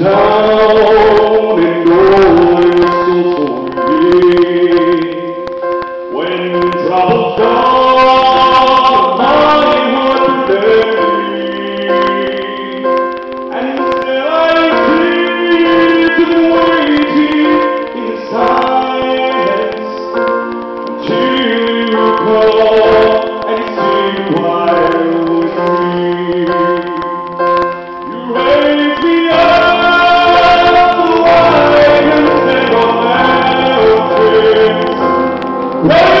down and going so me. when trouble comes I would never and still I keep waiting in silence until you call and say why Where